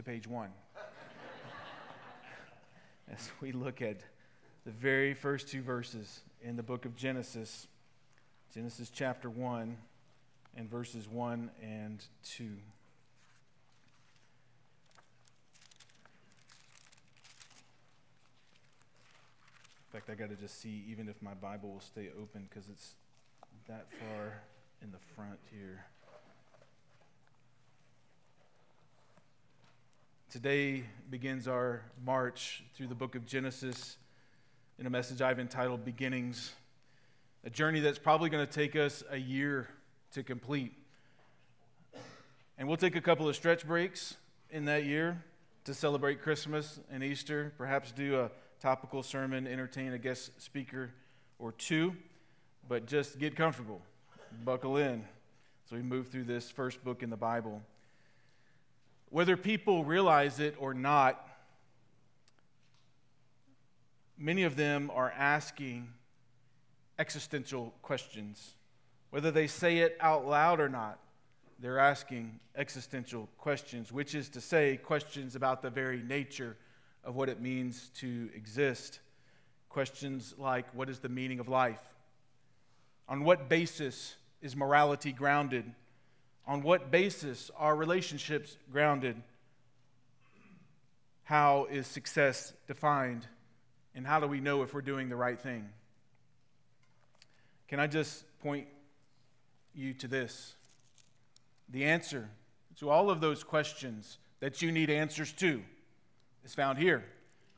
to page one. As we look at the very first two verses in the book of Genesis, Genesis chapter 1 and verses 1 and 2. In fact, I got to just see even if my Bible will stay open because it's that far in the front here. Today begins our march through the book of Genesis in a message I've entitled Beginnings, a journey that's probably going to take us a year to complete. And we'll take a couple of stretch breaks in that year to celebrate Christmas and Easter, perhaps do a topical sermon, entertain a guest speaker or two, but just get comfortable, buckle in so we move through this first book in the Bible. Whether people realize it or not, many of them are asking existential questions. Whether they say it out loud or not, they're asking existential questions, which is to say, questions about the very nature of what it means to exist. Questions like what is the meaning of life? On what basis is morality grounded? On what basis are relationships grounded? How is success defined? And how do we know if we're doing the right thing? Can I just point you to this? The answer to all of those questions that you need answers to is found here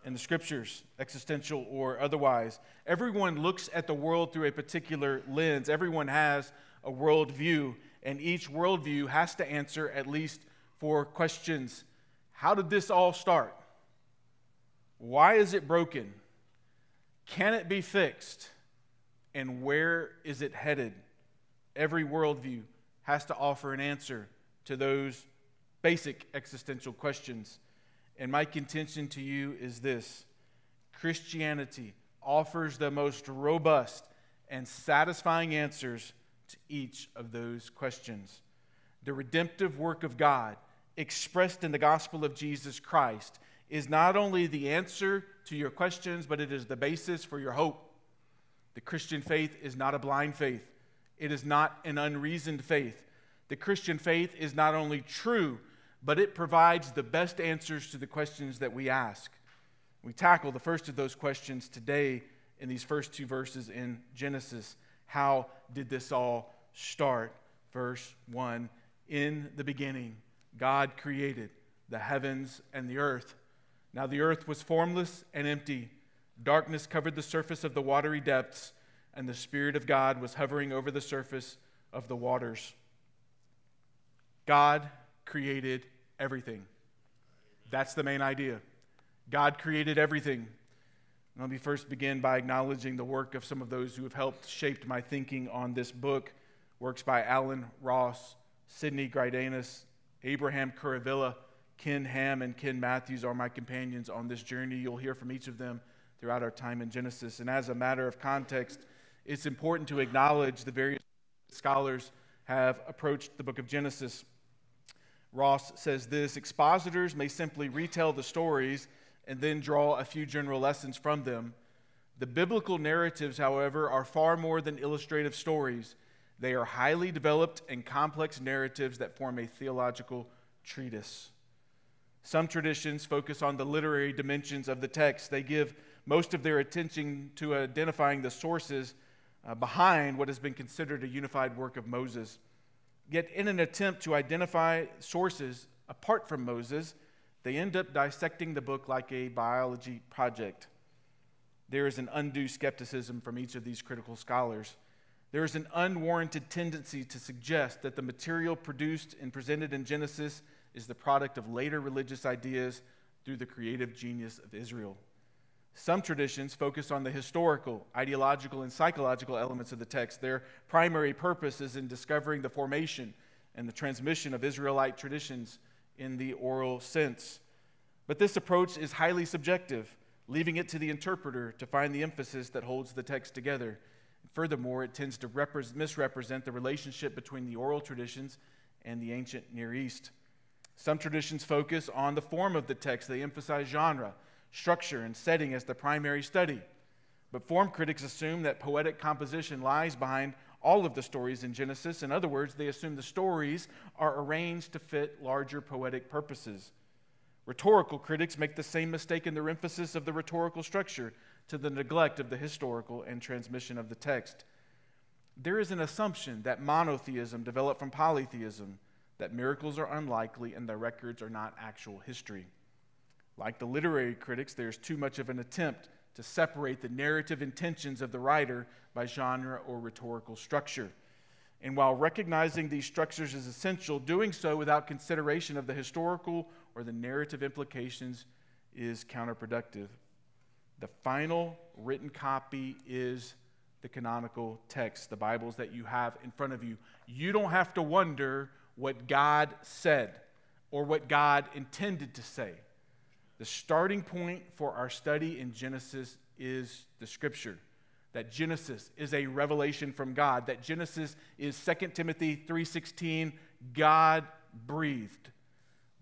in the scriptures, existential or otherwise. Everyone looks at the world through a particular lens, everyone has a worldview, and each worldview has to answer at least four questions How did this all start? Why is it broken? Can it be fixed? And where is it headed? Every worldview has to offer an answer to those basic existential questions. And my contention to you is this Christianity offers the most robust and satisfying answers to each of those questions. The redemptive work of God, expressed in the gospel of Jesus Christ, is not only the answer to your questions, but it is the basis for your hope. The Christian faith is not a blind faith, it is not an unreasoned faith. The Christian faith is not only true, but it provides the best answers to the questions that we ask. We tackle the first of those questions today in these first two verses in Genesis. How did this all start? Verse 1 In the beginning, God created the heavens and the earth. Now the earth was formless and empty. Darkness covered the surface of the watery depths, and the Spirit of God was hovering over the surface of the waters. God created everything. That's the main idea. God created everything. Let me first begin by acknowledging the work of some of those who have helped shape my thinking on this book. Works by Allen Ross, Sidney Greidanus, Abraham Kuruvilla, Ken Ham, and Ken Mathews are my companions on this journey. You'll hear from each of them throughout our time in Genesis. And as a matter of context, it's important to acknowledge the various scholars have approached the book of Genesis. Ross says this expositors may simply retell the stories and then draw a few general lessons from them. The biblical narratives, however, are far more than illustrative stories. They are highly developed and complex narratives that form a theological treatise. Some traditions focus on the literary dimensions of the text. They give most of their attention to identifying the sources uh, behind what has been considered a unified work of Moses. Yet, in an attempt to identify sources apart from Moses, they end up dissecting the book like a biology project. There is an undue skepticism from each of these critical scholars. There is an unwarranted tendency to suggest that the material produced and presented in Genesis is the product of later religious ideas through the creative genius of Israel. Some traditions focus on the historical, ideological, and psychological elements of the text. Their primary purpose is in discovering the formation and the transmission of Israelite traditions in the oral sense. But this approach is highly subjective, leaving it to the interpreter to find the emphasis that holds the text together. Furthermore, it tends to misrepresent the relationship between the oral traditions and the ancient Near East. Some traditions focus on the form of the text, they emphasize genre, structure, and setting as the primary study. But form critics assume that poetic composition lies behind all of the stories in Genesis. In other words, they assume the stories are arranged to fit larger poetic purposes. Rhetorical critics make the same mistake in their emphasis of the rhetorical structure to the neglect of the historical and transmission of the text. There is an assumption that monotheism developed from polytheism, that miracles are unlikely and the records are not actual history. Like the literary critics, there's too much of an attempt to separate the narrative intentions of the writer by genre or rhetorical structure. And while recognizing these structures is essential, doing so without consideration of the historical or the narrative implications is counterproductive. The final written copy is the canonical text, the Bibles that you have in front of you. You don't have to wonder what God said or what God intended to say. The starting point for our study in Genesis is the scripture. That Genesis is a revelation from God, that Genesis is 2 Timothy 3:16, God breathed.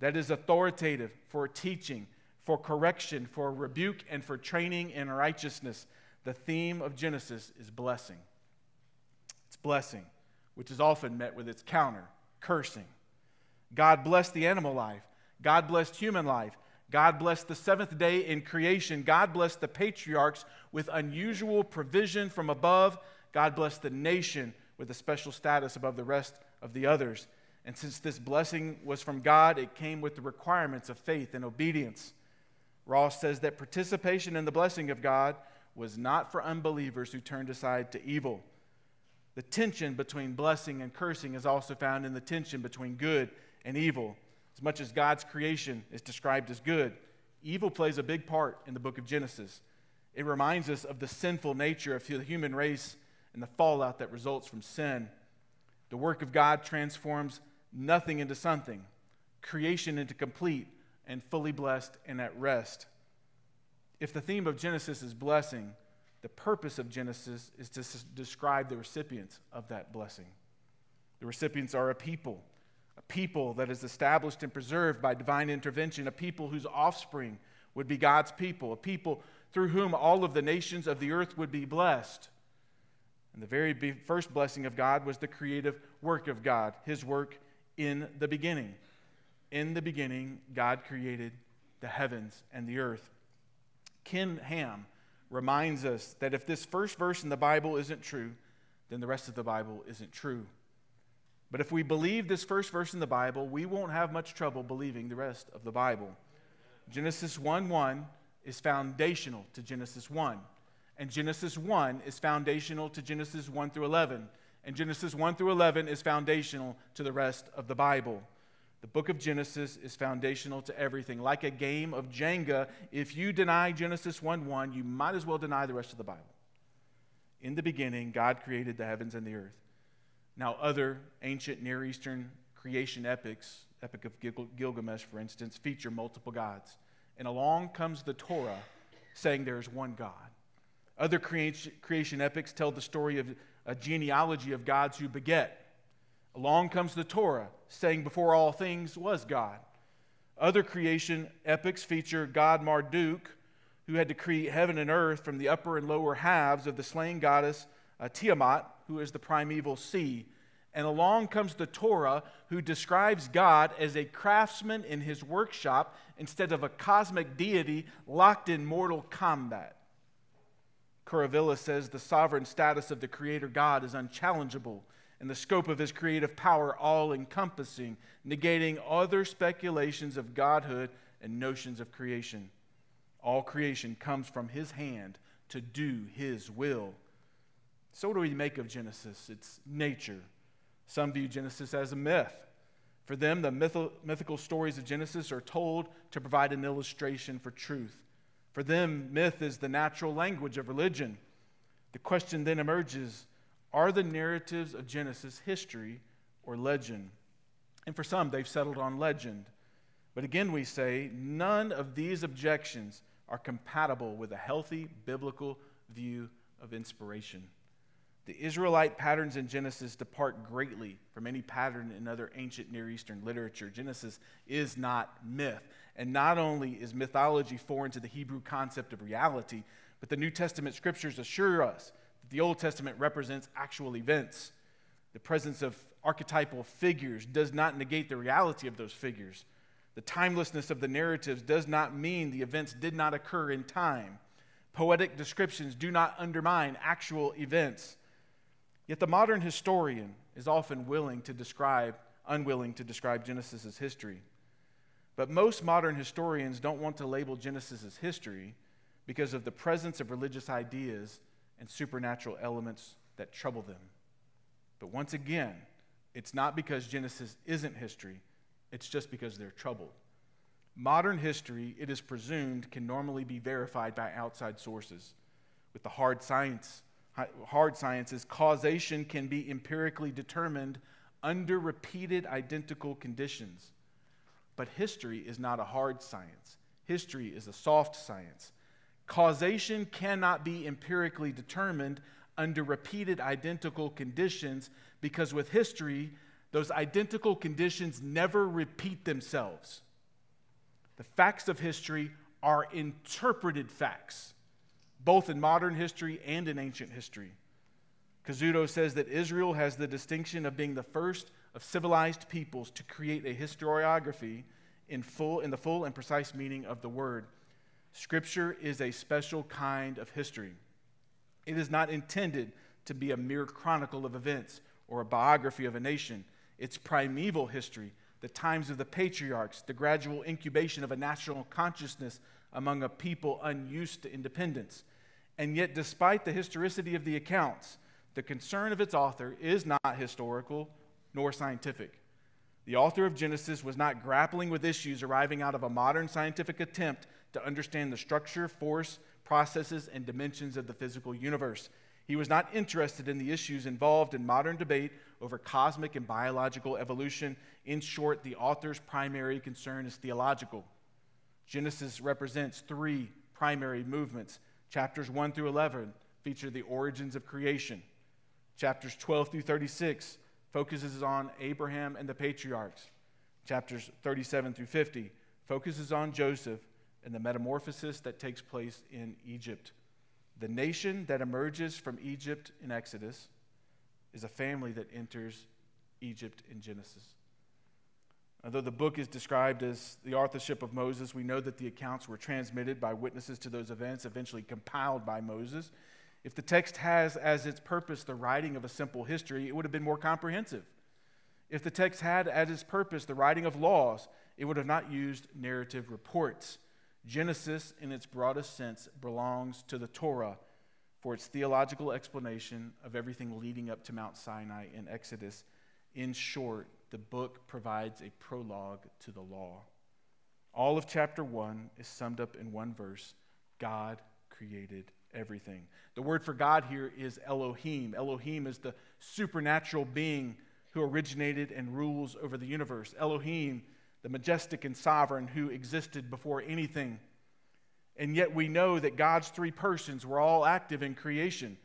That is authoritative for teaching, for correction, for rebuke and for training in righteousness. The theme of Genesis is blessing. It's blessing, which is often met with its counter, cursing. God blessed the animal life. God blessed human life. God blessed the seventh day in creation. God blessed the patriarchs with unusual provision from above. God blessed the nation with a special status above the rest of the others. And since this blessing was from God, it came with the requirements of faith and obedience. Ross says that participation in the blessing of God was not for unbelievers who turned aside to evil. The tension between blessing and cursing is also found in the tension between good and evil. As much as God's creation is described as good, evil plays a big part in the book of Genesis. It reminds us of the sinful nature of the human race and the fallout that results from sin. The work of God transforms nothing into something, creation into complete and fully blessed and at rest. If the theme of Genesis is blessing, the purpose of Genesis is to describe the recipients of that blessing. The recipients are a people people that is established and preserved by divine intervention, a people whose offspring would be God's people, a people through whom all of the nations of the earth would be blessed. And the very first blessing of God was the creative work of God, his work in the beginning. In the beginning, God created the heavens and the earth. Ken Ham reminds us that if this first verse in the Bible isn't true, then the rest of the Bible isn't true. But if we believe this first verse in the Bible, we won't have much trouble believing the rest of the Bible. Genesis 1 1 is foundational to Genesis 1. And Genesis 1 is foundational to Genesis 1 through 11. And Genesis 1 through 11 is foundational to the rest of the Bible. The book of Genesis is foundational to everything. Like a game of Jenga, if you deny Genesis 1 1, you might as well deny the rest of the Bible. In the beginning, God created the heavens and the earth. Now, other ancient Near Eastern creation epics, Epic of Gil- Gilgamesh, for instance, feature multiple gods. And along comes the Torah saying there is one God. Other creation epics tell the story of a genealogy of gods who beget. Along comes the Torah saying before all things was God. Other creation epics feature God Marduk, who had to create heaven and earth from the upper and lower halves of the slain goddess uh, Tiamat, who is the primeval sea. And along comes the Torah, who describes God as a craftsman in his workshop instead of a cosmic deity locked in mortal combat. Kuruvilla says the sovereign status of the Creator God is unchallengeable and the scope of his creative power all encompassing, negating other speculations of godhood and notions of creation. All creation comes from his hand to do his will. So, what do we make of Genesis? It's nature. Some view Genesis as a myth. For them, the mythical stories of Genesis are told to provide an illustration for truth. For them, myth is the natural language of religion. The question then emerges are the narratives of Genesis history or legend? And for some, they've settled on legend. But again, we say none of these objections are compatible with a healthy biblical view of inspiration. The Israelite patterns in Genesis depart greatly from any pattern in other ancient Near Eastern literature. Genesis is not myth. And not only is mythology foreign to the Hebrew concept of reality, but the New Testament scriptures assure us that the Old Testament represents actual events. The presence of archetypal figures does not negate the reality of those figures. The timelessness of the narratives does not mean the events did not occur in time. Poetic descriptions do not undermine actual events. Yet the modern historian is often willing to describe, unwilling to describe Genesis as history. But most modern historians don't want to label Genesis as history because of the presence of religious ideas and supernatural elements that trouble them. But once again, it's not because Genesis isn't history, it's just because they're troubled. Modern history, it is presumed, can normally be verified by outside sources. With the hard science, hard sciences, causation can be empirically determined under repeated identical conditions. But history is not a hard science. History is a soft science. Causation cannot be empirically determined under repeated identical conditions because with history, those identical conditions never repeat themselves. The facts of history are interpreted facts, both in modern history and in ancient history. Cassuto says that Israel has the distinction of being the first of civilized peoples to create a historiography in, full, in the full and precise meaning of the word. Scripture is a special kind of history. It is not intended to be a mere chronicle of events or a biography of a nation. It's primeval history, the times of the patriarchs, the gradual incubation of a national consciousness among a people unused to independence. And yet, despite the historicity of the accounts, the concern of its author is not historical nor scientific. The author of Genesis was not grappling with issues arriving out of a modern scientific attempt to understand the structure, force, processes, and dimensions of the physical universe. He was not interested in the issues involved in modern debate over cosmic and biological evolution. In short, the author's primary concern is theological. Genesis represents three primary movements. Chapters 1 through 11 feature the origins of creation. Chapters 12 through 36 focuses on Abraham and the patriarchs. Chapters 37 through 50 focuses on Joseph and the metamorphosis that takes place in Egypt. The nation that emerges from Egypt in Exodus is a family that enters Egypt in Genesis. Although the book is described as the authorship of Moses, we know that the accounts were transmitted by witnesses to those events, eventually compiled by Moses. If the text has as its purpose the writing of a simple history, it would have been more comprehensive. If the text had as its purpose the writing of laws, it would have not used narrative reports. Genesis, in its broadest sense, belongs to the Torah for its theological explanation of everything leading up to Mount Sinai in Exodus. In short, the book provides a prologue to the law. All of chapter 1 is summed up in one verse God created everything. The word for God here is Elohim. Elohim is the supernatural being who originated and rules over the universe. Elohim the majestic and sovereign who existed before anything. And yet we know that God's three persons were all active in creation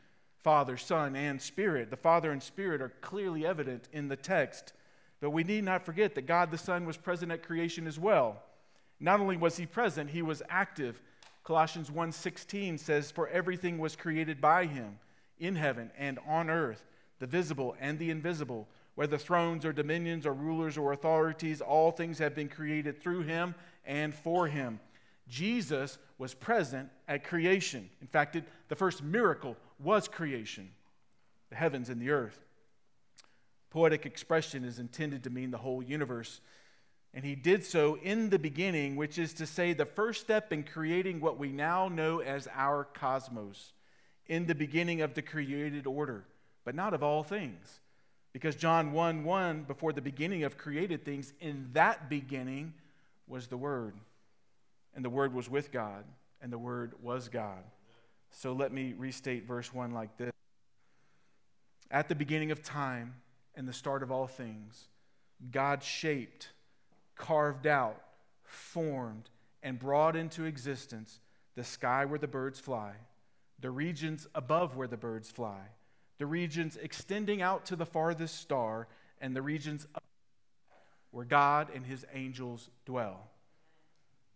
Father, Son, and Spirit. The Father and Spirit are clearly evident in the text. But we need not forget that God the Son was present at creation as well. Not only was he present, he was active. Colossians 1:16 says for everything was created by him in heaven and on earth, the visible and the invisible, whether thrones or dominions or rulers or authorities, all things have been created through him and for him. Jesus was present at creation. In fact, it, the first miracle was creation the heavens and the earth. Poetic expression is intended to mean the whole universe. And he did so in the beginning, which is to say, the first step in creating what we now know as our cosmos, in the beginning of the created order, but not of all things. Because John 1 1, before the beginning of created things, in that beginning was the Word. And the Word was with God, and the Word was God. So let me restate verse 1 like this At the beginning of time and the start of all things, God shaped, carved out, formed, and brought into existence the sky where the birds fly, the regions above where the birds fly the regions extending out to the farthest star, and the regions where God and his angels dwell.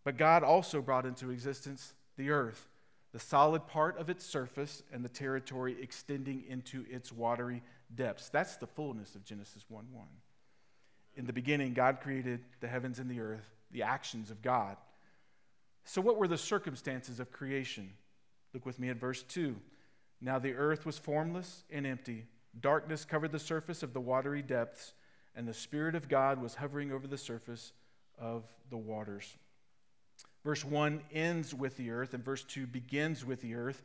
But God also brought into existence the earth, the solid part of its surface, and the territory extending into its watery depths. That's the fullness of Genesis 1 1. In the beginning, God created the heavens and the earth, the actions of God. So, what were the circumstances of creation? Look with me at verse 2. Now the earth was formless and empty. Darkness covered the surface of the watery depths, and the Spirit of God was hovering over the surface of the waters. Verse 1 ends with the earth, and verse 2 begins with the earth.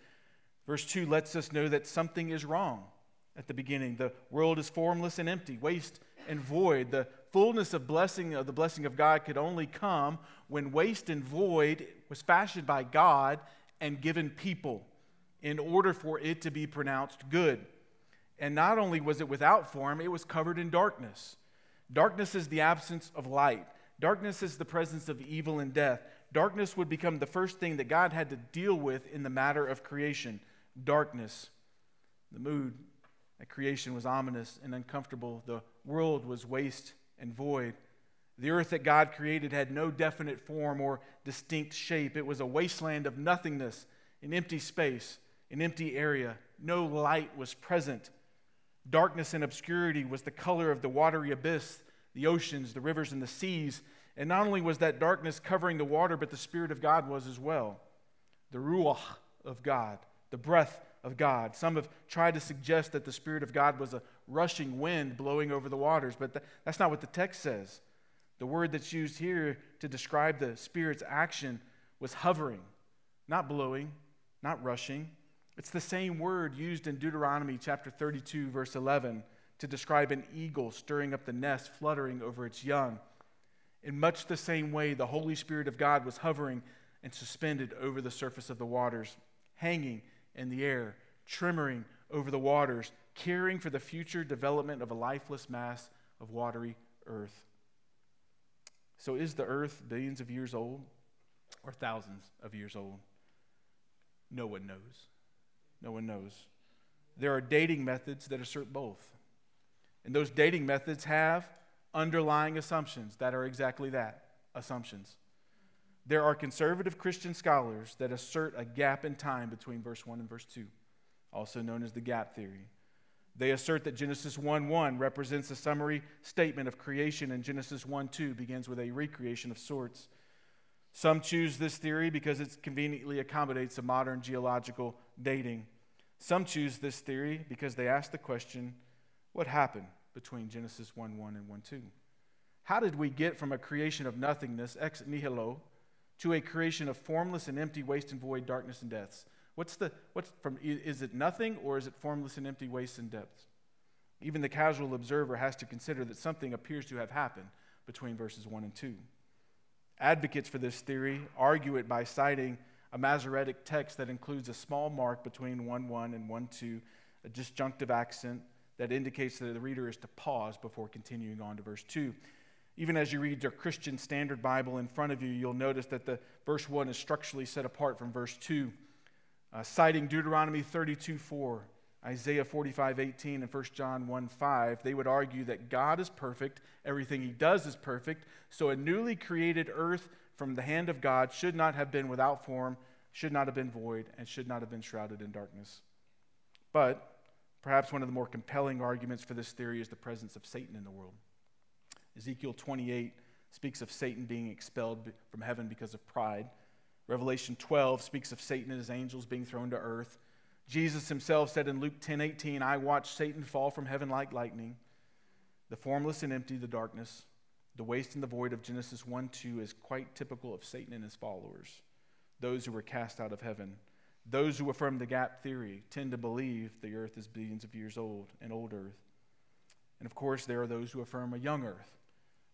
Verse 2 lets us know that something is wrong at the beginning. The world is formless and empty, waste and void. The fullness of blessing of the blessing of God could only come when waste and void was fashioned by God and given people in order for it to be pronounced good. And not only was it without form, it was covered in darkness. Darkness is the absence of light. Darkness is the presence of evil and death. Darkness would become the first thing that God had to deal with in the matter of creation. Darkness. The mood at creation was ominous and uncomfortable. The world was waste and void. The earth that God created had no definite form or distinct shape. It was a wasteland of nothingness, an empty space, an empty area. No light was present. Darkness and obscurity was the color of the watery abyss, the oceans, the rivers, and the seas. And not only was that darkness covering the water, but the Spirit of God was as well. The Ruach of God, the breath of God. Some have tried to suggest that the Spirit of God was a rushing wind blowing over the waters, but that's not what the text says. The word that's used here to describe the Spirit's action was hovering, not blowing, not rushing. It's the same word used in Deuteronomy chapter 32, verse 11, to describe an eagle stirring up the nest, fluttering over its young. In much the same way, the Holy Spirit of God was hovering and suspended over the surface of the waters, hanging in the air, trimmering over the waters, caring for the future development of a lifeless mass of watery earth. So, is the earth billions of years old or thousands of years old? No one knows. No one knows. There are dating methods that assert both. And those dating methods have underlying assumptions that are exactly that assumptions. There are conservative Christian scholars that assert a gap in time between verse 1 and verse 2, also known as the gap theory. They assert that Genesis 1 1 represents a summary statement of creation, and Genesis 1 2 begins with a recreation of sorts. Some choose this theory because it conveniently accommodates a modern geological dating. Some choose this theory because they ask the question what happened between Genesis 1 1 and 1 2? How did we get from a creation of nothingness, ex nihilo, to a creation of formless and empty, waste and void, darkness and deaths. What's the, what's from, is it nothing or is it formless and empty, waste and depths? Even the casual observer has to consider that something appears to have happened between verses 1 and 2. Advocates for this theory argue it by citing a Masoretic text that includes a small mark between 1 1 and 1 2, a disjunctive accent that indicates that the reader is to pause before continuing on to verse 2. Even as you read your Christian Standard Bible in front of you, you'll notice that the verse 1 is structurally set apart from verse 2. Uh, citing Deuteronomy 32 4, Isaiah 45 18, and 1 John 1 5, they would argue that God is perfect, everything he does is perfect, so a newly created earth from the hand of God should not have been without form, should not have been void, and should not have been shrouded in darkness. But perhaps one of the more compelling arguments for this theory is the presence of Satan in the world. Ezekiel 28 speaks of Satan being expelled from heaven because of pride. Revelation 12 speaks of Satan and his angels being thrown to earth. Jesus himself said in Luke 10 18, I watched Satan fall from heaven like lightning. The formless and empty, the darkness, the waste and the void of Genesis 1 2 is quite typical of Satan and his followers, those who were cast out of heaven. Those who affirm the gap theory tend to believe the earth is billions of years old, an old earth. And of course, there are those who affirm a young earth,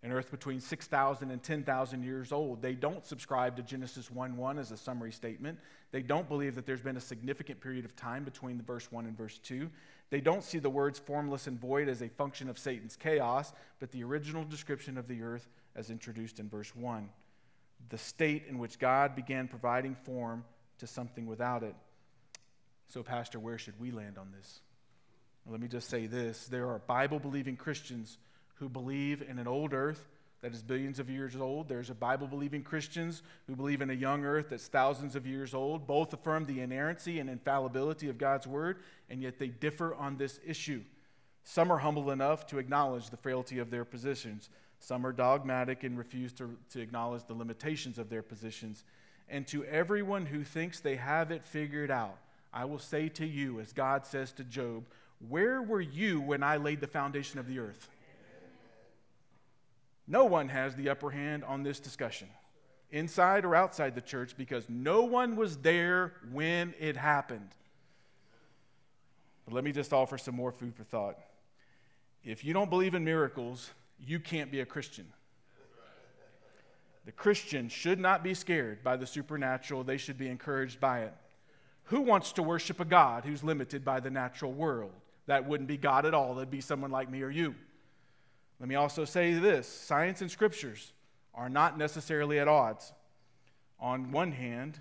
an earth between 6,000 and 10,000 years old. They don't subscribe to Genesis 1 1 as a summary statement. They don't believe that there's been a significant period of time between the verse 1 and verse 2. They don't see the words formless and void as a function of Satan's chaos, but the original description of the earth as introduced in verse 1. The state in which God began providing form to something without it. So, Pastor, where should we land on this? Let me just say this there are Bible believing Christians who believe in an old earth that is billions of years old. There's a Bible believing Christians who believe in a young earth that's thousands of years old. Both affirm the inerrancy and infallibility of God's word, and yet they differ on this issue. Some are humble enough to acknowledge the frailty of their positions. Some are dogmatic and refuse to, to acknowledge the limitations of their positions. And to everyone who thinks they have it figured out, I will say to you, as God says to Job, Where were you when I laid the foundation of the earth? No one has the upper hand on this discussion, inside or outside the church, because no one was there when it happened. But let me just offer some more food for thought. If you don't believe in miracles, you can't be a Christian. The Christian should not be scared by the supernatural, they should be encouraged by it. Who wants to worship a God who's limited by the natural world? That wouldn't be God at all, that'd be someone like me or you. Let me also say this science and scriptures are not necessarily at odds. On one hand,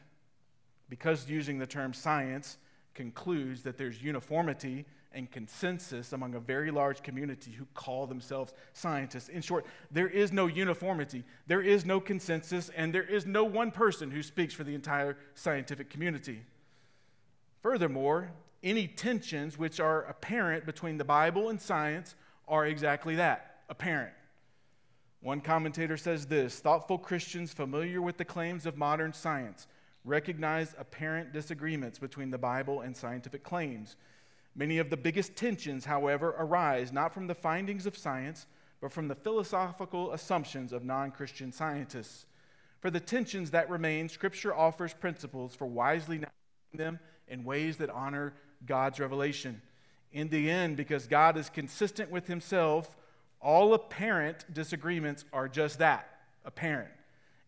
because using the term science concludes that there's uniformity and consensus among a very large community who call themselves scientists. In short, there is no uniformity, there is no consensus, and there is no one person who speaks for the entire scientific community. Furthermore, any tensions which are apparent between the Bible and science are exactly that apparent. One commentator says this thoughtful Christians familiar with the claims of modern science recognize apparent disagreements between the Bible and scientific claims. Many of the biggest tensions, however, arise not from the findings of science, but from the philosophical assumptions of non Christian scientists. For the tensions that remain, Scripture offers principles for wisely navigating them in ways that honor God's revelation. In the end, because God is consistent with Himself, all apparent disagreements are just that apparent.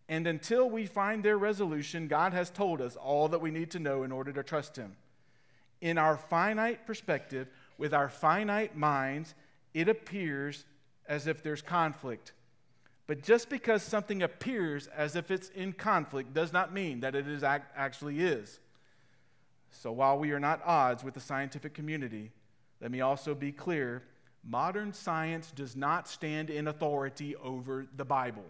And until we find their resolution, God has told us all that we need to know in order to trust Him. In our finite perspective, with our finite minds, it appears as if there's conflict. But just because something appears as if it's in conflict does not mean that it is actually is. So while we are not odds with the scientific community, let me also be clear Modern science does not stand in authority over the Bible.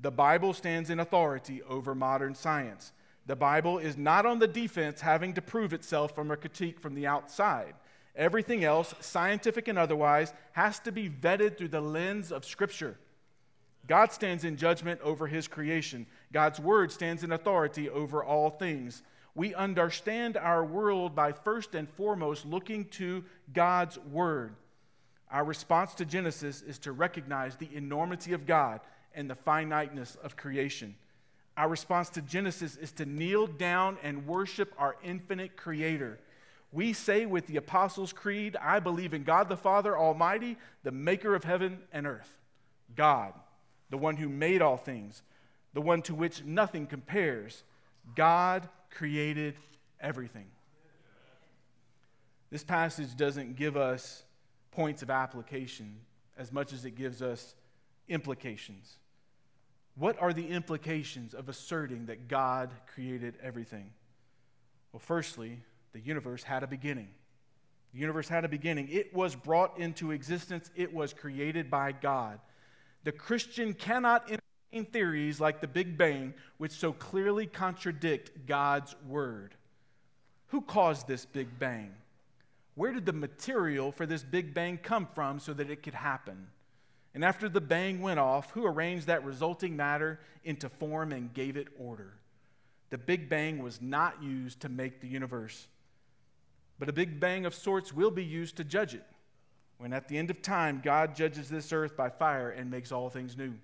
The Bible stands in authority over modern science. The Bible is not on the defense having to prove itself from a critique from the outside. Everything else, scientific and otherwise, has to be vetted through the lens of Scripture. God stands in judgment over his creation. God's word stands in authority over all things. We understand our world by first and foremost looking to God's word. Our response to Genesis is to recognize the enormity of God and the finiteness of creation. Our response to Genesis is to kneel down and worship our infinite Creator. We say with the Apostles' Creed, I believe in God the Father Almighty, the maker of heaven and earth. God, the one who made all things, the one to which nothing compares. God created everything. This passage doesn't give us points of application as much as it gives us implications. What are the implications of asserting that God created everything? Well, firstly, the universe had a beginning. The universe had a beginning. It was brought into existence, it was created by God. The Christian cannot entertain theories like the Big Bang, which so clearly contradict God's word. Who caused this Big Bang? Where did the material for this Big Bang come from so that it could happen? And after the bang went off, who arranged that resulting matter into form and gave it order? The Big Bang was not used to make the universe, but a Big Bang of sorts will be used to judge it. When at the end of time, God judges this earth by fire and makes all things new.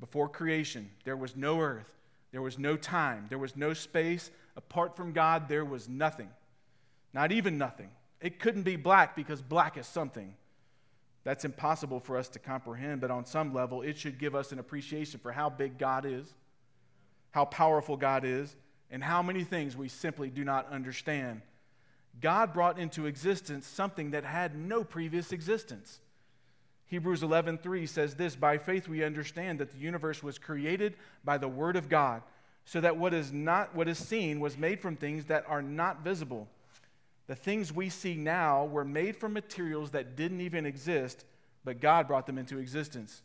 Before creation, there was no earth, there was no time, there was no space. Apart from God, there was nothing, not even nothing. It couldn't be black because black is something. That's impossible for us to comprehend, but on some level, it should give us an appreciation for how big God is, how powerful God is, and how many things we simply do not understand. God brought into existence something that had no previous existence. Hebrews 11:3 says this, "By faith we understand that the universe was created by the word of God, so that what is not what is seen was made from things that are not visible." The things we see now were made from materials that didn't even exist, but God brought them into existence.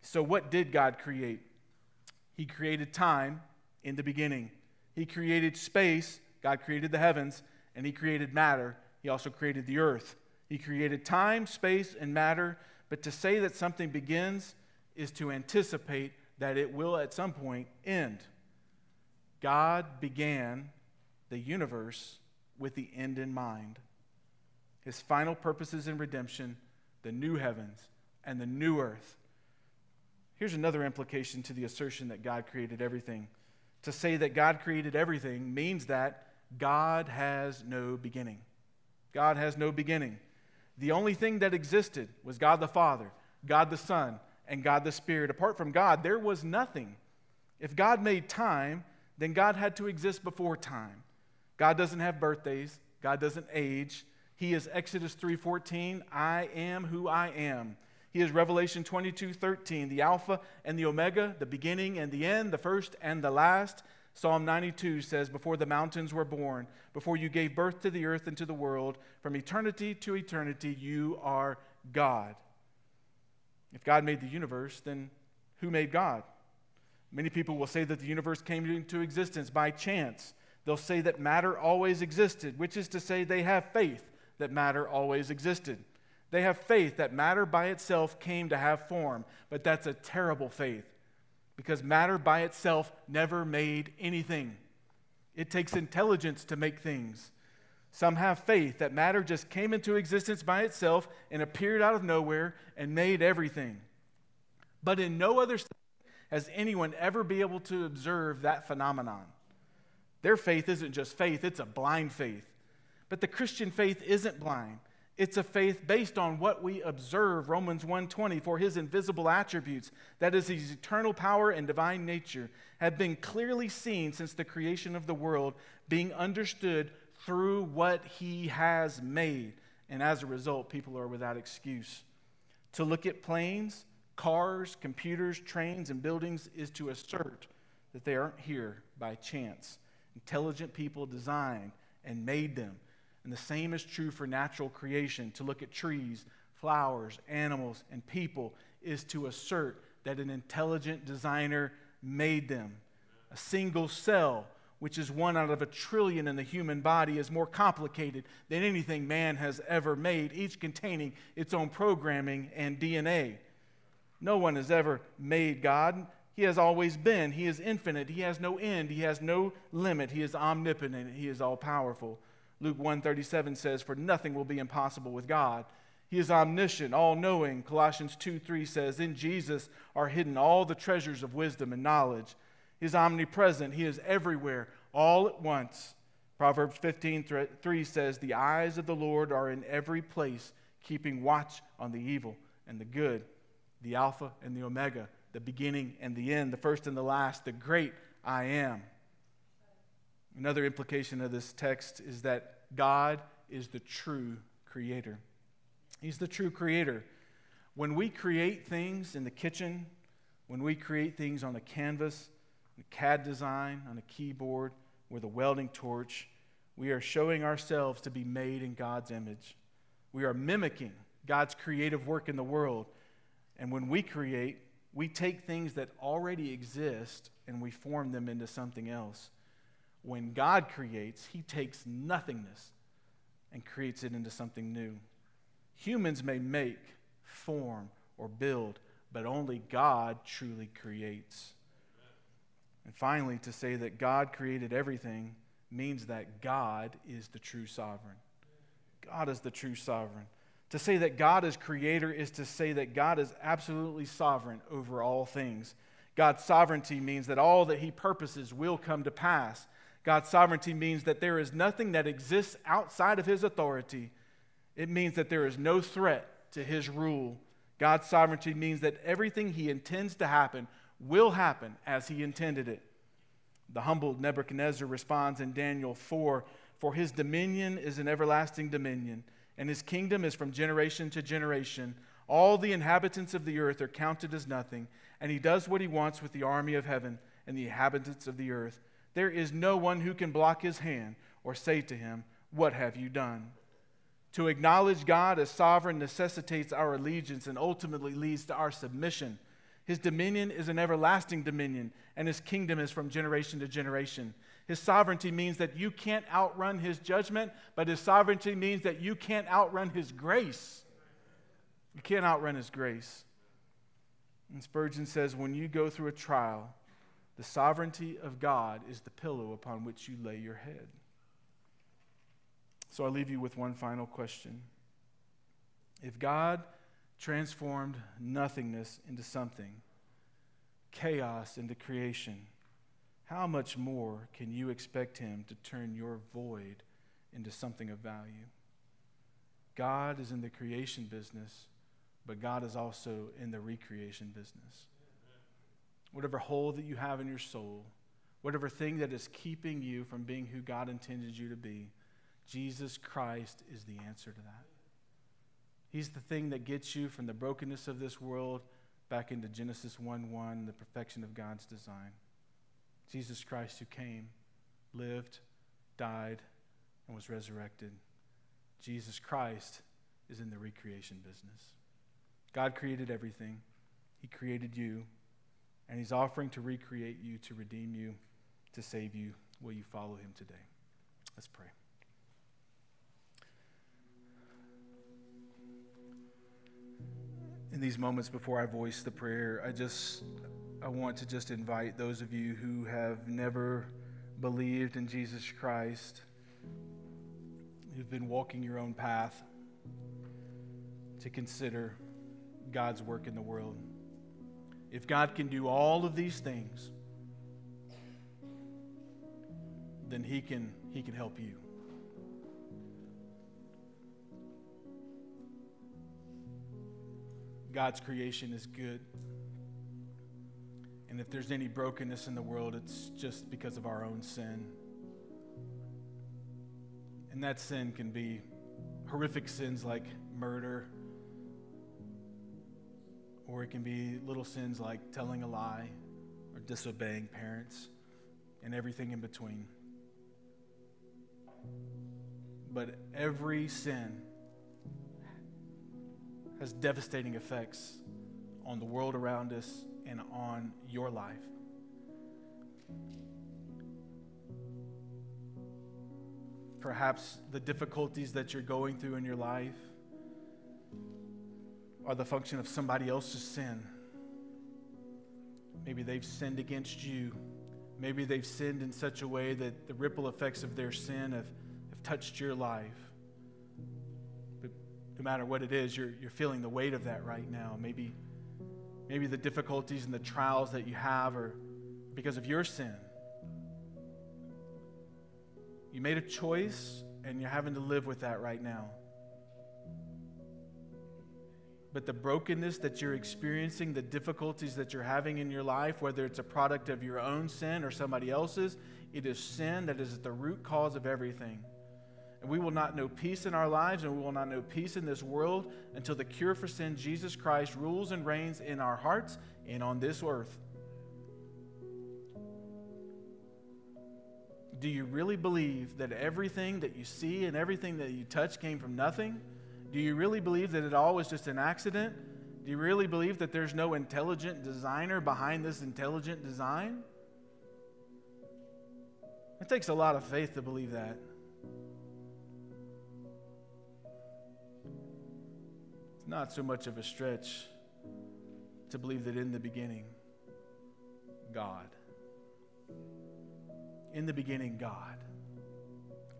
So, what did God create? He created time in the beginning, He created space. God created the heavens, and He created matter. He also created the earth. He created time, space, and matter. But to say that something begins is to anticipate that it will at some point end. God began the universe with the end in mind. His final purposes in redemption, the new heavens and the new earth. Here's another implication to the assertion that God created everything. To say that God created everything means that God has no beginning. God has no beginning. The only thing that existed was God the Father, God the Son, and God the Spirit. Apart from God, there was nothing. If God made time, then God had to exist before time. God doesn't have birthdays, God doesn't age. He is Exodus 3:14, I am who I am. He is Revelation 22:13, the Alpha and the Omega, the beginning and the end, the first and the last. Psalm 92 says, Before the mountains were born, before you gave birth to the earth and to the world, from eternity to eternity, you are God. If God made the universe, then who made God? Many people will say that the universe came into existence by chance. They'll say that matter always existed, which is to say they have faith that matter always existed. They have faith that matter by itself came to have form, but that's a terrible faith because matter by itself never made anything. It takes intelligence to make things. Some have faith that matter just came into existence by itself and appeared out of nowhere and made everything. But in no other has anyone ever been able to observe that phenomenon. Their faith isn't just faith, it's a blind faith. But the Christian faith isn't blind. It's a faith based on what we observe, Romans 1:20, for his invisible attributes, that is his eternal power and divine nature, have been clearly seen since the creation of the world, being understood through what he has made. And as a result, people are without excuse. To look at planes, cars, computers, trains, and buildings is to assert that they aren't here by chance. Intelligent people designed and made them and the same is true for natural creation. To look at trees, flowers, animals, and people is to assert that an intelligent designer made them. A single cell, which is one out of a trillion in the human body, is more complicated than anything man has ever made, each containing its own programming and DNA. No one has ever made God. He has always been. He is infinite. He has no end. He has no limit. He is omnipotent. He is all powerful. Luke 137 says, For nothing will be impossible with God. He is omniscient, all knowing. Colossians 2 3 says, In Jesus are hidden all the treasures of wisdom and knowledge. He is omnipresent, He is everywhere, all at once. Proverbs 15 3 says, The eyes of the Lord are in every place, keeping watch on the evil and the good, the Alpha and the Omega, the beginning and the end, the first and the last, the great I am. Another implication of this text is that God is the true creator. He's the true creator. When we create things in the kitchen, when we create things on a canvas, a CAD design, on a keyboard, with a welding torch, we are showing ourselves to be made in God's image. We are mimicking God's creative work in the world. And when we create, we take things that already exist and we form them into something else. When God creates, he takes nothingness and creates it into something new. Humans may make, form, or build, but only God truly creates. And finally, to say that God created everything means that God is the true sovereign. God is the true sovereign. To say that God is creator is to say that God is absolutely sovereign over all things. God's sovereignty means that all that he purposes will come to pass. God's sovereignty means that there is nothing that exists outside of his authority. It means that there is no threat to his rule. God's sovereignty means that everything he intends to happen will happen as he intended it. The humbled Nebuchadnezzar responds in Daniel 4 For his dominion is an everlasting dominion, and his kingdom is from generation to generation. All the inhabitants of the earth are counted as nothing, and he does what he wants with the army of heaven and the inhabitants of the earth. There is no one who can block his hand or say to him, What have you done? To acknowledge God as sovereign necessitates our allegiance and ultimately leads to our submission. His dominion is an everlasting dominion, and his kingdom is from generation to generation. His sovereignty means that you can't outrun his judgment, but his sovereignty means that you can't outrun his grace. You can't outrun his grace. And Spurgeon says, when you go through a trial, the sovereignty of God is the pillow upon which you lay your head. So I leave you with one final question. If God transformed nothingness into something, chaos into creation, how much more can you expect Him to turn your void into something of value? God is in the creation business, but God is also in the recreation business. Whatever hole that you have in your soul, whatever thing that is keeping you from being who God intended you to be, Jesus Christ is the answer to that. He's the thing that gets you from the brokenness of this world back into Genesis 1 1, the perfection of God's design. Jesus Christ, who came, lived, died, and was resurrected. Jesus Christ is in the recreation business. God created everything, He created you, and He's offering to recreate you, to redeem you, to save you. Will you follow Him today? Let's pray. in these moments before I voice the prayer, I just I want to just invite those of you who have never believed in Jesus Christ, who've been walking your own path, to consider God's work in the world. If God can do all of these things, then he can he can help you. God's creation is good. And if there's any brokenness in the world, it's just because of our own sin. And that sin can be horrific sins like murder, or it can be little sins like telling a lie or disobeying parents and everything in between. But every sin has devastating effects on the world around us and on your life. Perhaps the difficulties that you're going through in your life are the function of somebody else's sin. Maybe they've sinned against you. Maybe they've sinned in such a way that the ripple effects of their sin have, have touched your life But no matter what it is, you're, you're feeling the weight of that right now. Maybe, maybe the difficulties and the trials that you have are because of your sin. You made a choice and you're having to live with that right now. But the brokenness that you're experiencing, the difficulties that you're having in your life, whether it's a product of your own sin or somebody else's, it is sin that is at the root cause of everything. And we will not know peace in our lives and we will not know peace in this world until the cure for sin, Jesus Christ, rules and reigns in our hearts and on this earth. Do you really believe that everything that you see and everything that you touch came from nothing? Do you really believe that it all was just an accident? Do you really believe that there's no intelligent designer behind this intelligent design? It takes a lot of faith to believe that. Not so much of a stretch to believe that in the beginning, God. In the beginning, God.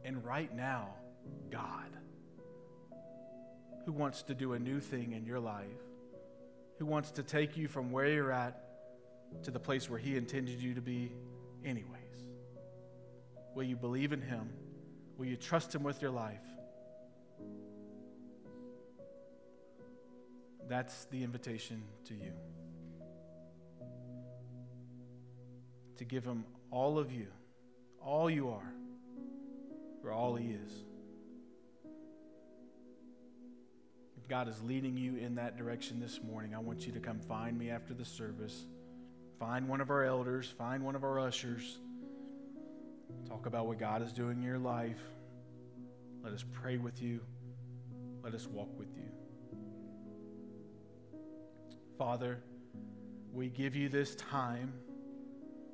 And right now, God. Who wants to do a new thing in your life? Who wants to take you from where you're at to the place where He intended you to be, anyways? Will you believe in Him? Will you trust Him with your life? That's the invitation to you. To give Him all of you, all you are, for all He is. If God is leading you in that direction this morning, I want you to come find me after the service. Find one of our elders, find one of our ushers. Talk about what God is doing in your life. Let us pray with you. Let us walk with you. Father, we give you this time,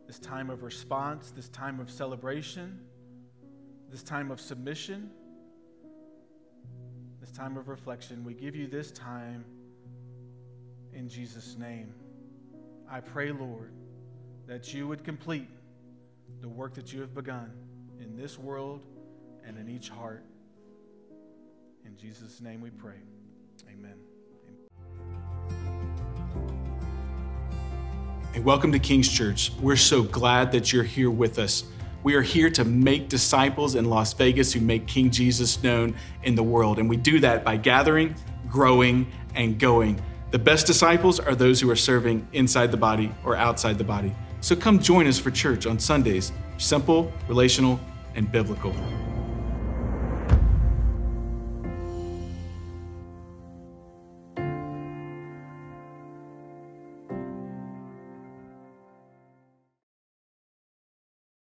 this time of response, this time of celebration, this time of submission, this time of reflection. We give you this time in Jesus' name. I pray, Lord, that you would complete the work that you have begun in this world and in each heart. In Jesus' name we pray. Amen. Hey, welcome to King's Church. We're so glad that you're here with us. We are here to make disciples in Las Vegas who make King Jesus known in the world. And we do that by gathering, growing, and going. The best disciples are those who are serving inside the body or outside the body. So come join us for church on Sundays. Simple, relational, and biblical.